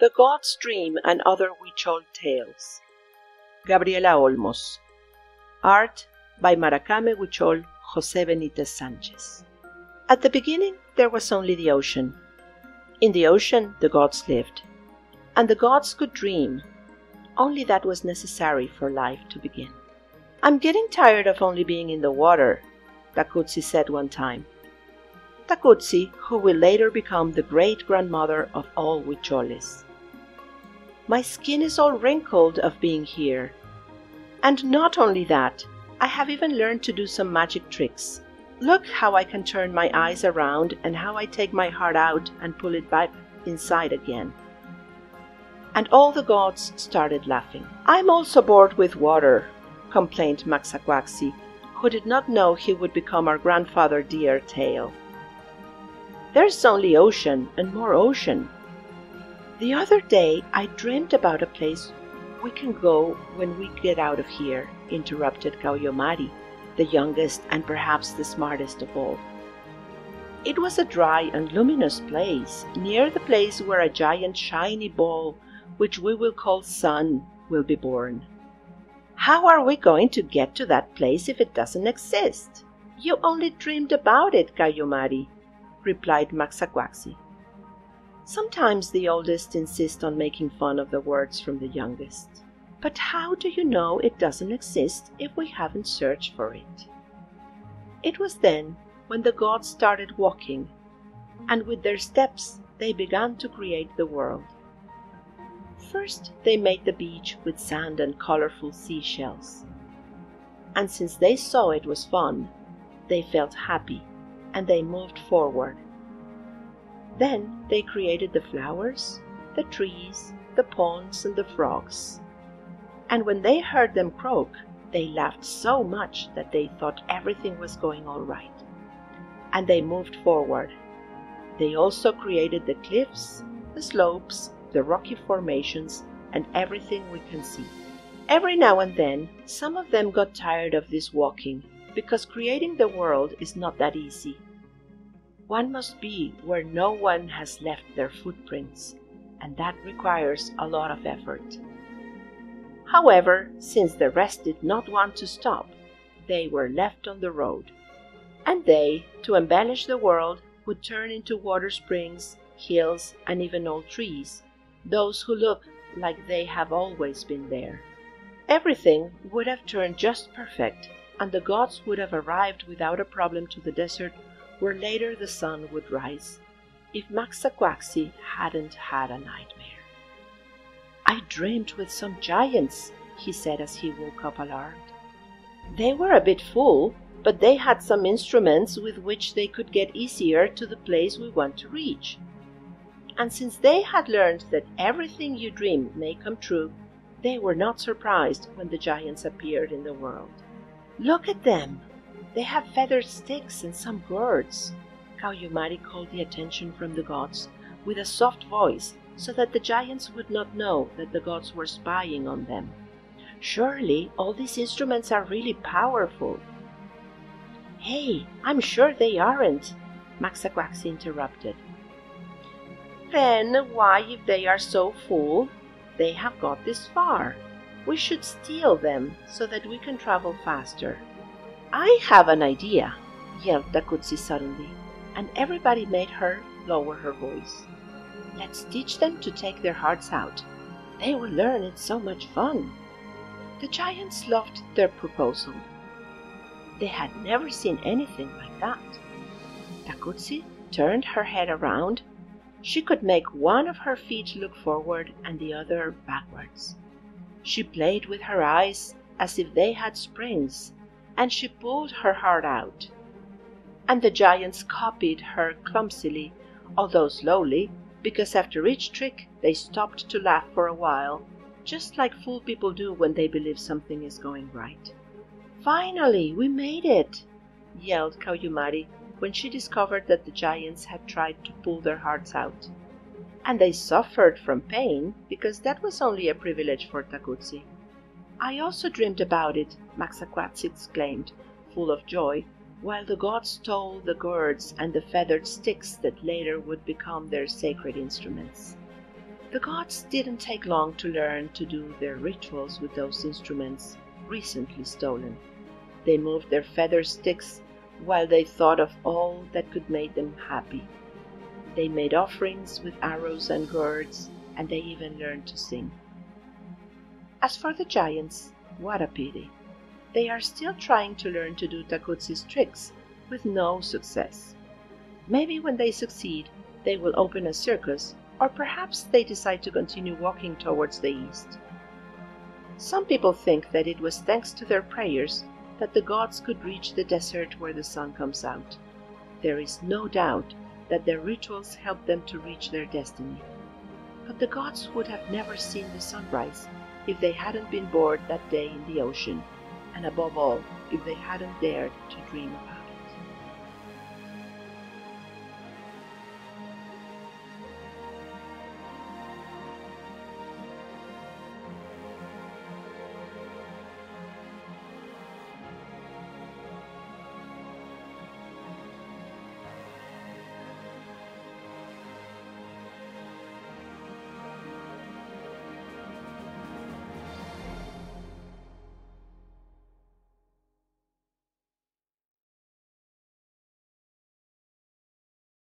The God's Dream and Other Huichol Tales. Gabriela Olmos. Art by Maracame Huichol Jose Benitez Sanchez. At the beginning, there was only the ocean. In the ocean, the gods lived. And the gods could dream. Only that was necessary for life to begin. I'm getting tired of only being in the water, Takutsi said one time. Takutsi, who will later become the great grandmother of all Huicholes. My skin is all wrinkled of being here. And not only that, I have even learned to do some magic tricks. Look how I can turn my eyes around and how I take my heart out and pull it back inside again. And all the gods started laughing. I'm also bored with water, complained Maxaquaxi, who did not know he would become our grandfather deer tail. There's only ocean and more ocean. The other day I dreamed about a place we can go when we get out of here, interrupted Kauyomari, the youngest and perhaps the smartest of all. It was a dry and luminous place, near the place where a giant shiny ball, which we will call Sun, will be born. How are we going to get to that place if it doesn't exist? You only dreamed about it, Kauyomari, replied Maxaquaxi. Sometimes the oldest insist on making fun of the words from the youngest. But how do you know it doesn't exist if we haven't searched for it? It was then when the gods started walking, and with their steps they began to create the world. First they made the beach with sand and colorful seashells. And since they saw it was fun, they felt happy and they moved forward. Then they created the flowers, the trees, the ponds, and the frogs. And when they heard them croak, they laughed so much that they thought everything was going all right. And they moved forward. They also created the cliffs, the slopes, the rocky formations, and everything we can see. Every now and then, some of them got tired of this walking because creating the world is not that easy. One must be where no one has left their footprints, and that requires a lot of effort. However, since the rest did not want to stop, they were left on the road. And they, to embellish the world, would turn into water springs, hills, and even old trees, those who look like they have always been there. Everything would have turned just perfect, and the gods would have arrived without a problem to the desert where later the sun would rise, if Maxaquaxi hadn't had a nightmare. I dreamed with some giants, he said as he woke up alarmed. They were a bit full, but they had some instruments with which they could get easier to the place we want to reach. And since they had learned that everything you dream may come true, they were not surprised when the giants appeared in the world. Look at them! They have feathered sticks and some gourds. Kauyomari called the attention from the gods with a soft voice so that the giants would not know that the gods were spying on them. Surely all these instruments are really powerful. Hey, I'm sure they aren't, Maxaquaxi interrupted. Then why, if they are so full, they have got this far? We should steal them so that we can travel faster. I have an idea, yelled Takutsi suddenly, and everybody made her lower her voice. Let's teach them to take their hearts out. They will learn it's so much fun. The giants loved their proposal. They had never seen anything like that. Takutsi turned her head around. She could make one of her feet look forward and the other backwards. She played with her eyes as if they had springs and she pulled her heart out. And the giants copied her clumsily, although slowly, because after each trick they stopped to laugh for a while, just like fool people do when they believe something is going right. Finally, we made it! yelled Kauyomari when she discovered that the giants had tried to pull their hearts out. And they suffered from pain because that was only a privilege for Takutsi. I also dreamed about it, Maxaquaxi exclaimed, full of joy, while the gods stole the gourds and the feathered sticks that later would become their sacred instruments. The gods didn't take long to learn to do their rituals with those instruments recently stolen. They moved their feather sticks while they thought of all that could make them happy. They made offerings with arrows and gourds, and they even learned to sing. As for the giants, what a pity! They are still trying to learn to do Takutsi's tricks, with no success. Maybe when they succeed, they will open a circus, or perhaps they decide to continue walking towards the east. Some people think that it was thanks to their prayers that the gods could reach the desert where the sun comes out. There is no doubt that their rituals helped them to reach their destiny. But the gods would have never seen the sunrise if they hadn't been bored that day in the ocean, and above all, if they hadn't dared to dream of